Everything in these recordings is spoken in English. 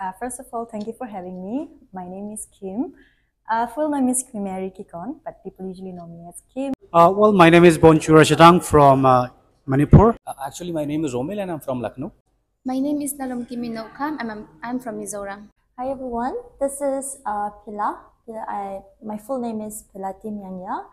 Uh, first of all, thank you for having me. My name is Kim. Uh, full name is Kimari Kikon, but people usually know me as Kim. Uh, well, my name is Bonchura Chadang from uh, Manipur. Uh, actually, my name is Romil and I'm from Lucknow. My name is Nalumkimi Nokam. I'm, I'm, I'm from Mizoram. Hi everyone, this is uh, Pila. Pila I, my full name is Pilati Myangya.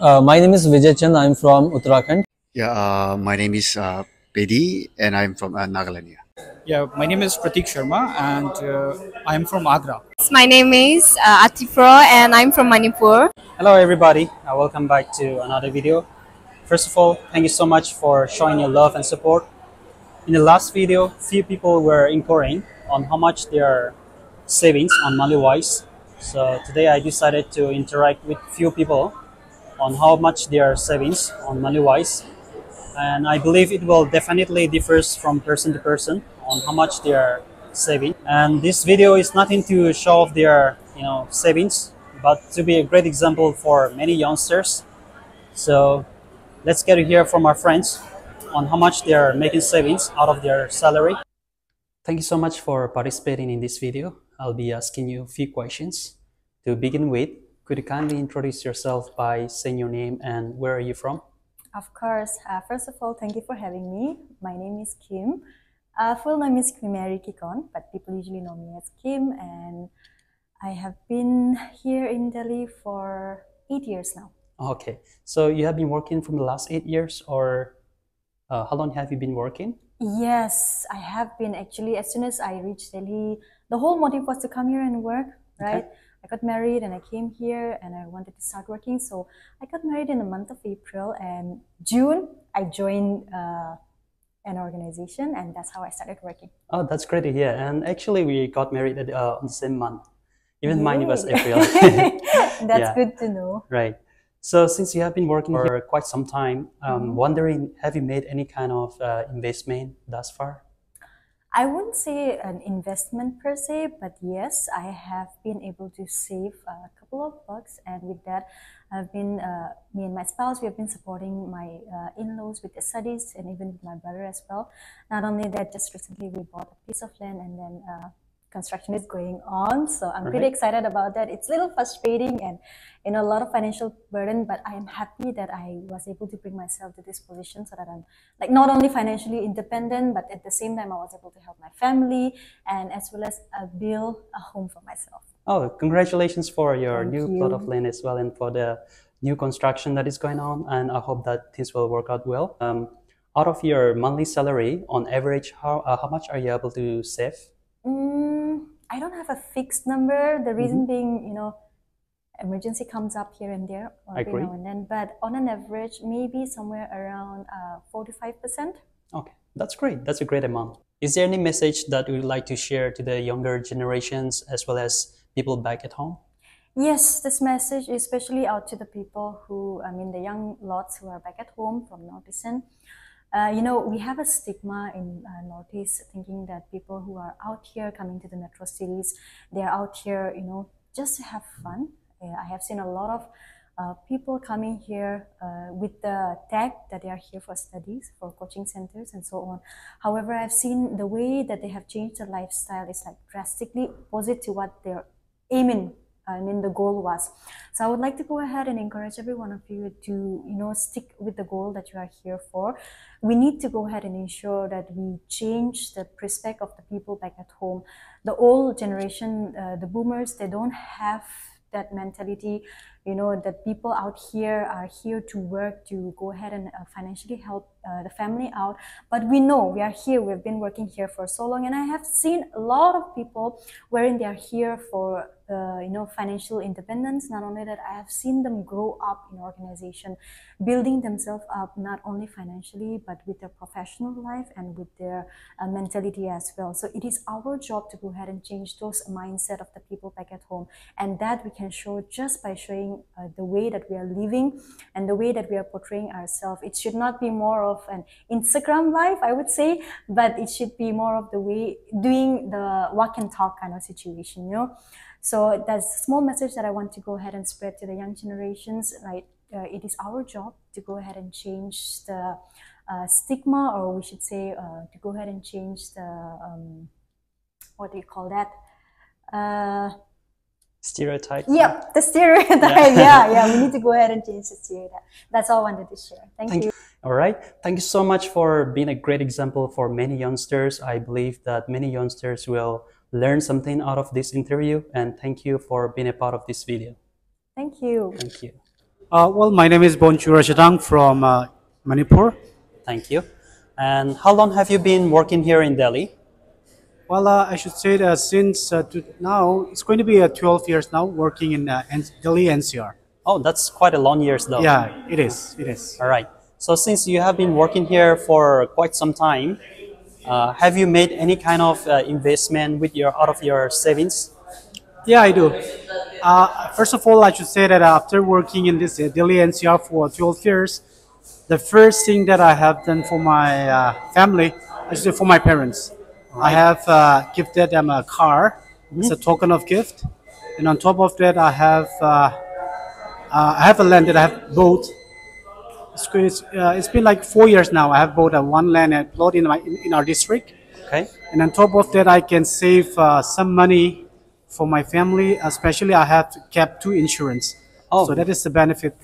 Uh, my name is Vijay Chand. I'm from Uttarakhand. Yeah, uh, my name is uh, Pedi and I'm from uh, Nagaland. Yeah. Yeah, my name is Pratik Sharma and uh, I'm from Agra. My name is uh, Atifro and I'm from Manipur. Hello everybody, uh, welcome back to another video. First of all, thank you so much for showing your love and support. In the last video, few people were inquiring on how much their savings on money wise. So today I decided to interact with few people on how much their savings on money wise. And I believe it will definitely differs from person to person on how much they are saving. And this video is nothing to show off their you know savings, but to be a great example for many youngsters. So let's get to hear from our friends on how much they are making savings out of their salary. Thank you so much for participating in this video. I'll be asking you a few questions. To begin with, could you kindly introduce yourself by saying your name and where are you from? Of course, uh, first of all, thank you for having me. My name is Kim. Uh, full name is Kimari Kikon, but people usually know me as Kim, and I have been here in Delhi for eight years now. Okay, so you have been working from the last eight years, or uh, how long have you been working? Yes, I have been actually. As soon as I reached Delhi, the whole motive was to come here and work, right? Okay. I got married and I came here and I wanted to start working. So I got married in the month of April and June I joined uh, an organization and that's how I started working. Oh, that's great to hear. And actually, we got married at, uh, on the same month. Even mine was April. that's Yeah. good to know. Right. So since you have been working for quite some time, um, Mhm. wondering, have you made any kind of uh, investment thus far? I wouldn't say an investment per se, but yes, I have been able to save a couple of bucks, and with that, I've been uh, me and my spouse we have been supporting my uh, in-laws with the studies, and even with my brother as well. Not only that, just recently we bought a piece of land, and then uh, construction is going on, so I'm pretty excited about that. It's a little frustrating and you know a lot of financial burden, but I am happy that I was able to bring myself to this position so that I'm like not only financially independent, but at the same time I was able to help my family and as well as uh, build a home for myself. Oh, congratulations for your Thank new plot of land as well and for the new construction that is going on. And I hope that this will work out well. Um, out of your monthly salary, on average, how, uh, how much are you able to save? Mm, I don't have a fixed number. The reason Mm-hmm. being, you know, emergency comes up here and there or every agree. now and then. But on an average, maybe somewhere around uh, four to five percent. Okay, that's great. That's a great amount. Is there any message that you would like to share to the younger generations as well as people back at home? Yes, this message especially out to the people who, I mean, the young lots who are back at home from Northeastern. Uh, you know, we have a stigma in uh, Northeast thinking that people who are out here coming to the metro cities, they're out here, you know, just to have fun. Uh, I have seen a lot of uh, people coming here uh, with the tag that they are here for studies, for coaching centers, and so on. However, I've seen the way that they have changed their lifestyle is like drastically opposite to what they're aiming I mean the goal was. So I would like to go ahead and encourage every one of you to you know stick with the goal that you are here for. We need to go ahead and ensure that we change the perspective of the people back at home. The old generation, uh, the boomers, they don't have that mentality you know that people out here are here to work to go ahead and uh, financially help uh, the family out. But we know we are here we've been working here for so long and i have seen a lot of people wherein they are here for uh, you know financial independence. Not only that i have seen them grow up in organization building themselves up not only financially but with their professional life and with their uh, mentality as well. So it is our job to go ahead and change those mindset of the people back at home. And that we can show just by showing uh, the way that we are living and the way that we are portraying ourselves it should not be more of an instagram life i would say but it should be more of the way doing the walk and talk kind of situation you know so that's a small message that i want to go ahead and spread to the young generations like uh, it is our job to go ahead and change the uh, stigma or we should say uh, to go ahead and change the um, what do you call that? Stereotype. yep, the stereotype. Yeah. yeah, We need to go ahead and change the stereotype. That's all I wanted to share. Thank, Thank you. All right. Thank you so much for being a great example for many youngsters. I believe that many youngsters will learn something out of this interview. And thank you for being a part of this video. Thank you. Thank you. Uh, well, my name is Bonchura Chadang from uh, Manipur. Thank you. And how long have you been working here in Delhi? Well, uh, I should say that since uh, to now, it's going to be uh, 12 years now working in uh, N- Delhi NCR. Oh, that's quite a long years though. Yeah, it is. It is. All right. So since you have been working here for quite some time, uh, have you made any kind of uh, investment with your out of your savings? Yeah, I do. Uh, first of all, I should say that after working in this uh, Delhi NCR for 12 years, the first thing that I have done for my uh, family, I should say for my parents, I have uh, gifted them a car. It's a token of gift, and on top of that, I have uh, uh, I have a land that I have bought. It's, it's, uh, it's been like four years now. I have bought a one land and plot in my in, in our district. Okay. And on top of that, I can save uh, some money for my family. Especially, I have kept two insurance. Oh. So that is the benefit.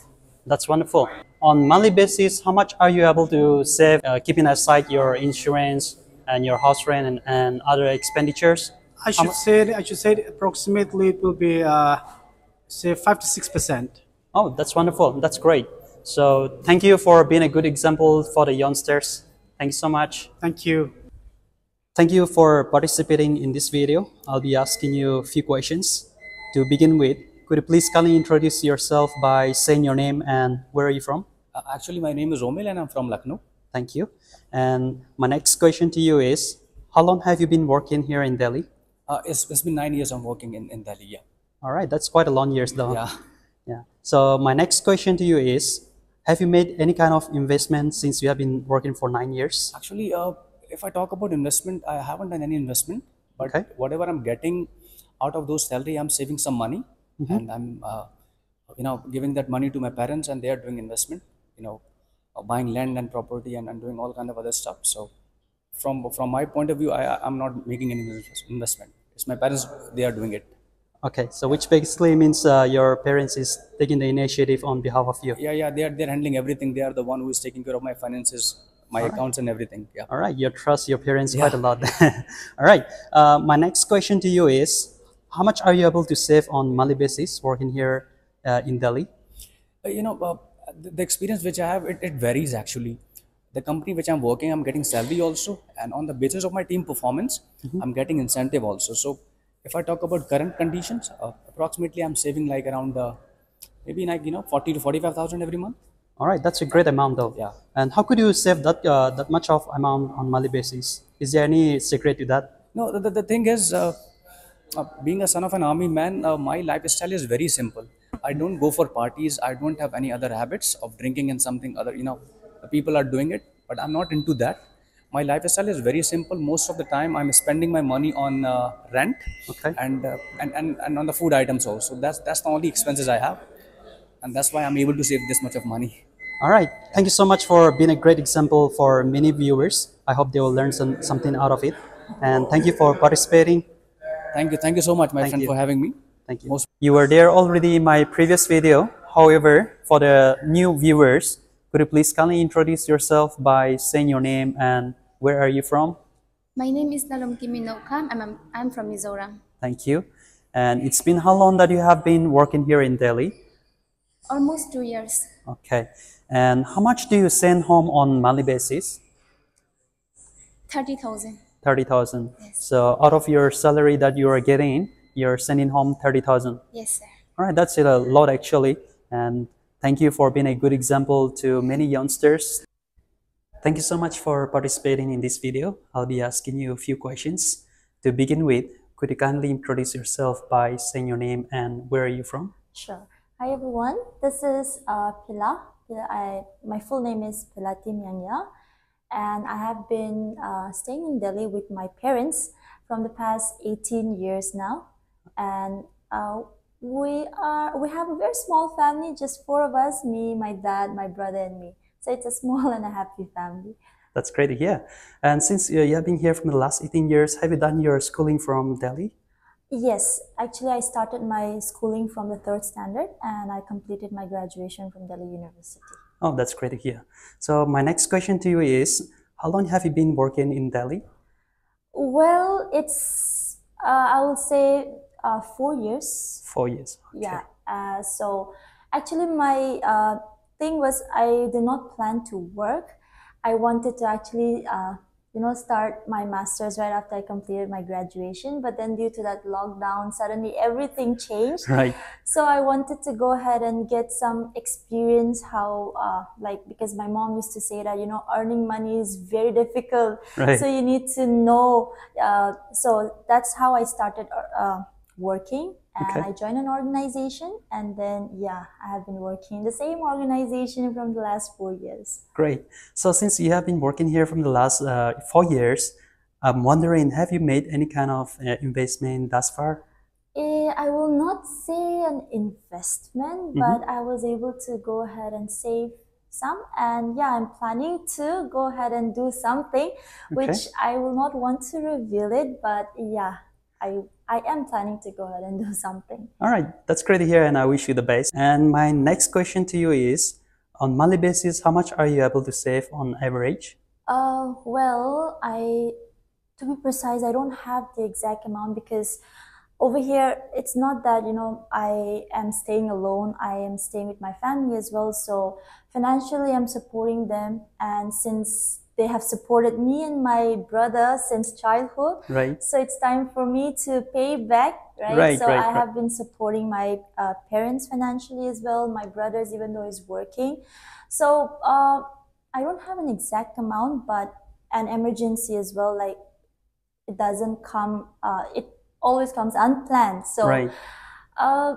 That's wonderful. On monthly basis, how much are you able to save, uh, keeping aside your insurance and your house rent and, and other expenditures? I should say I should say approximately it will be uh, say five to six percent. Oh, that's wonderful. That's great. So thank you for being a good example for the youngsters. Thank you so much. Thank you. Thank you for participating in this video. I'll be asking you a few questions. To begin with, could you please kindly introduce yourself by saying your name and where are you from? Uh, actually, my name is Romil and I'm from Lucknow. Thank you. And my next question to you is, how long have you been working here in Delhi? Uh, it's, it's been nine years I'm working in, in Delhi. Yeah. All right, that's quite a long years though. Yeah. Yeah. So my next question to you is, have you made any kind of investment since you have been working for nine years? Actually, uh, if I talk about investment, I haven't done any investment. But Okay. whatever I'm getting out of those salary, I'm saving some money, Mm-hmm. and I'm, uh, you know, giving that money to my parents, and they are doing investment. You know, buying land and property, and, and doing all kind of other stuff. So, from from my point of view, I I'm not making any investment. It's my parents; they are doing it. Okay, so which basically means uh, your parents is taking the initiative on behalf of you. Yeah, yeah, they are they're handling everything. They are the one who is taking care of my finances, my accounts, and everything. Yeah. All right, you trust your parents quite a lot. All right, uh, my next question to you is, how much are you able to save on monthly basis working here uh, in Delhi? Uh, you know, uh, the, experience which I have, it, it varies actually. The company which I'm working, I'm getting salary also, and on the basis of my team performance, I'm getting incentive also. So, if I talk about current conditions, uh, approximately I'm saving like around uh, maybe like you know forty to forty-five thousand every month. All right, that's a great amount though. Yeah. And how could you save that uh, that much of amount on monthly basis? Is there any secret to that? No, the, the, the thing is, uh, uh, being a son of an army man, uh, my lifestyle is very simple. I don't go for parties. I don't have any other habits of drinking and something other. You know, people are doing it, but I'm not into that. My lifestyle is very simple. Most of the time, I'm spending my money on uh, rent Okay. and, uh, and and and on the food items also. That's that's the only expenses I have, and that's why I'm able to save this much of money. All right, thank you so much for being a great example for many viewers. I hope they will learn some, something out of it. And thank you for participating. Thank you, thank you so much, my Thank friend, you. for having me. Thank you. Most- You were there already in my previous video. However, for the new viewers, could you please kindly introduce yourself by saying your name and where are you from? My name is Nalom Kiminokam. I'm, I'm, I'm from Mizoram. Thank you. And it's been how long that you have been working here in Delhi? Almost two years. Okay. And how much do you send home on monthly basis? 30,000. 30,000. So out of your salary that you are getting, you're sending home 30,000. Yes, sir. All right, that's it a lot actually. And thank you for being a good example to many youngsters. Thank you so much for participating in this video. I'll be asking you a few questions. To begin with, could you kindly introduce yourself by saying your name and where are you from? Sure. Hi everyone. This is uh, Pila. Pila I, my full name is Pila Myangya, and I have been uh, staying in Delhi with my parents from the past 18 years now. And uh, we are we have a very small family, just four of us: me, my dad, my brother, and me. So it's a small and a happy family. That's great to hear. And since uh, you have been here from the last 18 years, have you done your schooling from Delhi? Yes, actually, I started my schooling from the third standard and I completed my graduation from Delhi University. Oh, that's great to hear. So my next question to you is, how long have you been working in Delhi? Well, it's, uh, I would say, uh, four years. Four years. Okay. Yeah. Uh, so actually, my uh, thing was I did not plan to work. I wanted to actually, uh, you know, start my master's right after I completed my graduation. But then, due to that lockdown, suddenly everything changed. Right. So I wanted to go ahead and get some experience how, uh, like, because my mom used to say that, you know, earning money is very difficult. Right. So you need to know. Uh, so that's how I started uh, working. And Okay. I joined an organization. And then, yeah, I have been working in the same organization from the last four years. Great. So since you have been working here from the last uh, four years, I'm wondering, have you made any kind of uh, investment thus far? Eh, I will not say an investment, Mm-hmm. but I was able to go ahead and save some. And yeah, I'm planning to go ahead and do something, which I will not want to reveal it, but yeah, I I am planning to go ahead and do something. All right, that's great to hear, and I wish you the best. And my next question to you is, on monthly basis, how much are you able to save on average? Uh, well, I, to be precise, I don't have the exact amount because over here it's not that you know I am staying alone. I am staying with my family as well. So financially, I'm supporting them, and since they have supported me and my brother since childhood, Right. so it's time for me to pay back, right? Right, so right, I right. have been supporting my uh, parents financially as well, my brothers, even though he's working. So uh, I don't have an exact amount, but an emergency as well. Like it doesn't come, uh, it always comes unplanned. So Right. uh,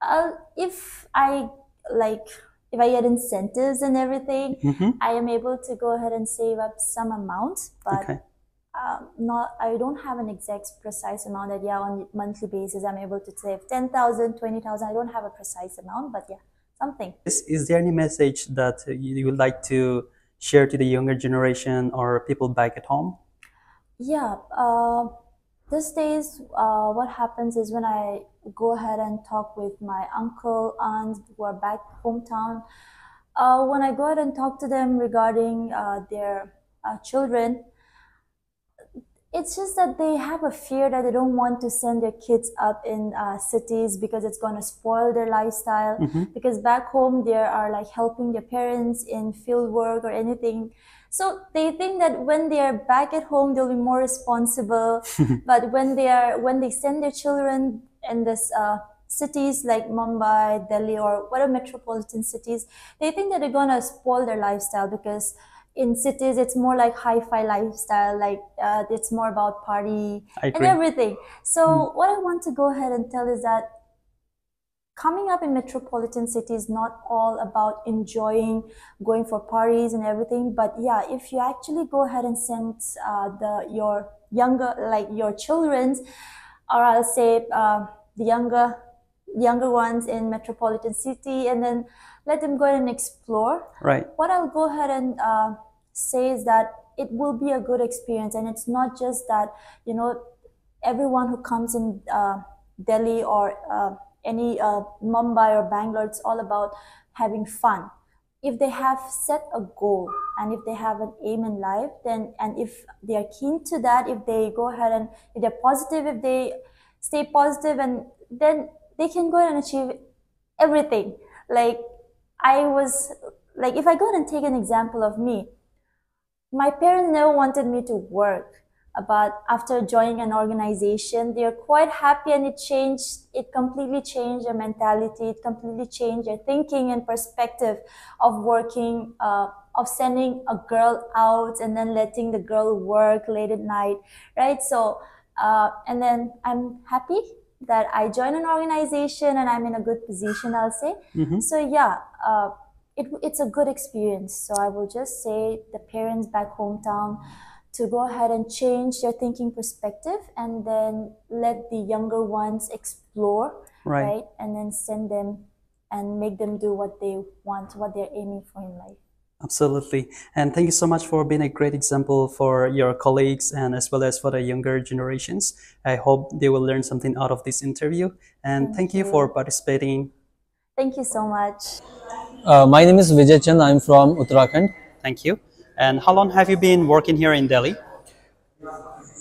uh, if I like, if I get incentives and everything, Mm-hmm. I am able to go ahead and save up some amount, but Okay. um, not I don't have an exact precise amount that yeah on a monthly basis I'm able to save 10,000 20,000 I don't have a precise amount but yeah something Is, is there any message that you you would like to share to the younger generation or people back at home? yeah uh, these days uh, what happens is when I go ahead and talk with my uncle aunts who are back hometown uh, when I go ahead and talk to them regarding uh, their uh, children it's just that they have a fear that they don't want to send their kids up in uh, cities because it's going to spoil their lifestyle. Because back home they are like helping their parents in field work or anything. So they think that when they are back at home they'll be more responsible. But when they are when they send their children in this uh, cities like mumbai delhi or whatever metropolitan cities they think that they're going to spoil their lifestyle because in cities it's more like hi-fi lifestyle like uh, it's more about party and everything. So what i want to go ahead and tell is that coming up in metropolitan cities is not all about enjoying going for parties and everything but yeah if you actually go ahead and send uh, the your younger like your children's or i'll say uh, the younger younger ones in metropolitan city and then let them go ahead and explore Right. what I'll go ahead and uh, say is that it will be a good experience, and it's not just that you know everyone who comes in uh, Delhi or uh, any uh, Mumbai or Bangalore, it's all about having fun. If they have set a goal and if they have an aim in life, then and if they are keen to that, if they go ahead and if they're positive, if they stay positive, and then they can go ahead and achieve everything. Like I was like if I go and take an example of me, my parents never wanted me to work. But after joining an organization, they're quite happy and it changed, it completely changed their mentality, it completely changed their thinking and perspective of working, uh, of sending a girl out and then letting the girl work late at night, right? So, uh, and then I'm happy that I join an organization and I'm in a good position, I'll say. So yeah, uh, it, it's a good experience. So I will just say the parents back hometown to go ahead and change their thinking perspective and then let the younger ones explore, Right. And then send them and make them do what they want, what they're aiming for in life. Absolutely. And thank you so much for being a great example for your colleagues and as well as for the younger generations. I hope they will learn something out of this interview. And thank, you for participating. Thank you so much. Uh, my name is Vijay Chand. I'm from Uttarakhand. Thank you. And how long have you been working here in Delhi?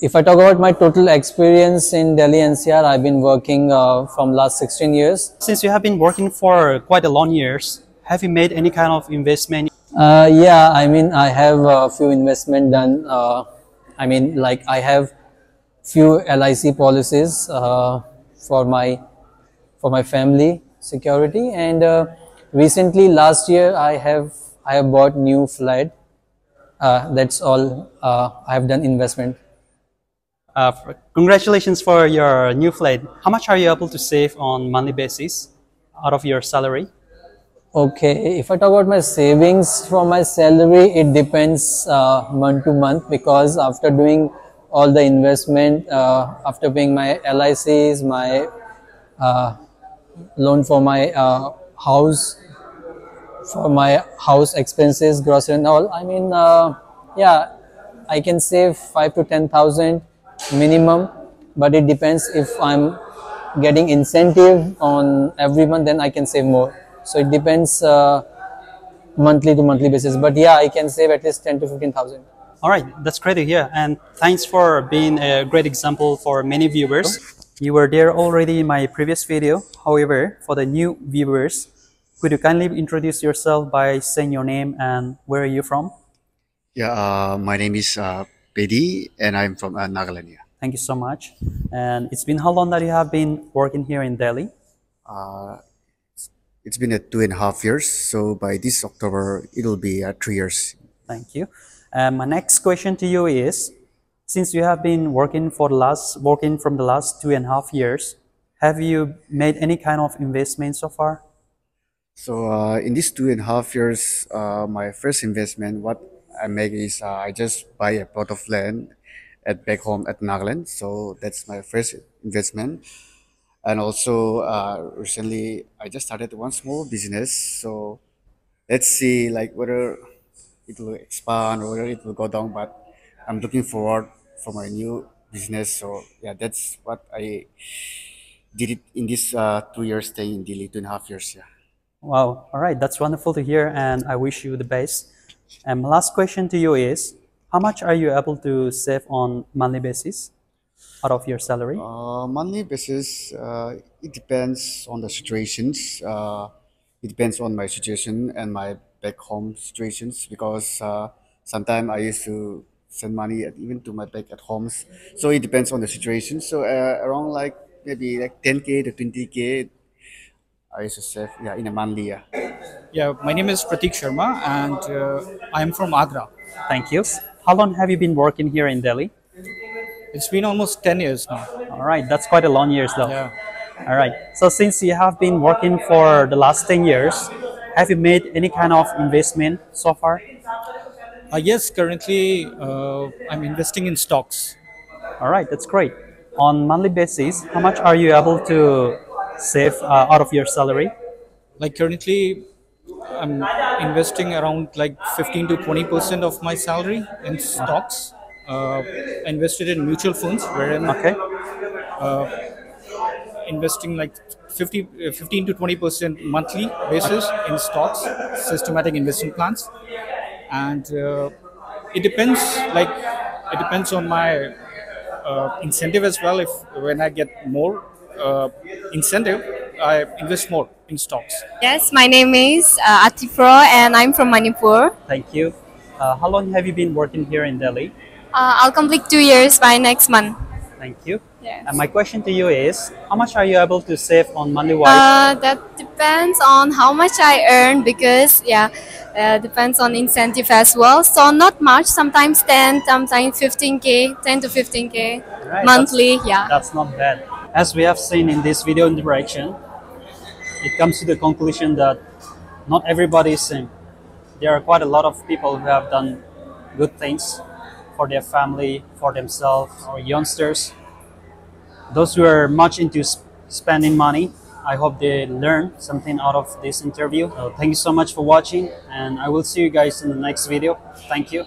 If I talk about my total experience in Delhi NCR, I've been working uh, from last 16 years. Since you have been working for quite a long years, have you made any kind of investment? Uh, yeah, I mean, I have a few investment done. Uh, I mean, like I have few LIC policies uh, for my for my family security, and uh, recently last year I have I have bought new flat. Uh, that's all. Uh, I have done investment. Congratulations for your new flat. How much are you able to save on monthly basis out of your salary? Okay, if I talk about my savings from my salary, it depends uh, month to month because after doing all the investment, uh, after paying my LICs, my uh, loan for my uh, house, for my house expenses, grocery and all, I mean, uh, yeah, I can save five to ten thousand minimum, but it depends if I'm getting incentive on every month, then I can save more. So it depends uh, monthly to monthly basis. But yeah, I can save at least ten to fifteen thousand. All right, that's great to hear. And thanks for being a great example for many viewers. You were there already in my previous video. However, for the new viewers, could you kindly introduce yourself by saying your name and where are you from? Yeah, uh, my name is uh, Bedi, and I'm from uh, Nagaland. Thank you so much. And it's been how long that you have been working here in Delhi? Uh, it's been uh, two and a half years, so by this October it'll be uh, three years. Thank you. And my next question to you is, since you have been working for the last working from the last two and a half years, have you made any kind of investment so far? So uh, in these two and a half years, uh, my first investment, what I make is uh, I just buy a plot of land at back home at Nagaland. So that's my first investment. And also uh, recently, I just started one small business. So let's see like whether it will expand or whether it will go down. But I'm looking forward for my new business. So yeah, that's what I did it in this uh, two years stay in Delhi, two and a half years. Yeah. Wow. All right. That's wonderful to hear, and I wish you the best. And my last question to you is, how much are you able to save on monthly basis out of your salary? Uh, monthly basis, uh, it depends on the situations. Uh, it depends on my situation and my back home situations because uh, sometimes I used to send money at, even to my back at homes. So it depends on the situation. So uh, around like maybe like 10k to 20k, I used to save yeah in a monthly yeah. Yeah, my name is Pratik Sharma and uh, I'm from Agra. Thank you. How long have you been working here in Delhi? It's been almost 10 years now. All right. That's quite a long years though. Yeah. All right. So since you have been working for the last 10 years, have you made any kind of investment so far? Uh, yes, currently uh, I'm investing in stocks. All right, that's great. On monthly basis, how much are you able to save uh, out of your salary? Like currently I'm investing around like 15 to 20% of my salary in stocks. Uh, invested in mutual funds wherein Okay. uh, investing like 50, uh, 15 to 20 percent monthly basis in stocks, systematic investment plans, and uh, it depends. Like it depends on my uh, incentive as well. If when I get more uh, incentive, I invest more in stocks. Yes, my name is uh, Atifro and I'm from Manipur. Thank you. Uh, how long have you been working here in Delhi? Uh, I'll complete two years by next month. Thank you. Yes. And my question to you is, how much are you able to save on monthly wise? Uh, that depends on how much I earn because yeah, uh, depends on incentive as well. So not much. Sometimes ten, sometimes fifteen k, ten to fifteen k Right, monthly. that's- Yeah. That's not bad. As we have seen in this video interaction, it comes to the conclusion that not everybody is same. There are quite a lot of people who have done good things for their family, for themselves, or youngsters. Those who are much into sp- spending money, I hope they learn something out of this interview. So thank you so much for watching, and I will see you guys in the next video. Thank you.